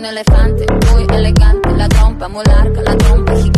Un elefante, muy elegante, la trompa muy larga, la trompa gigante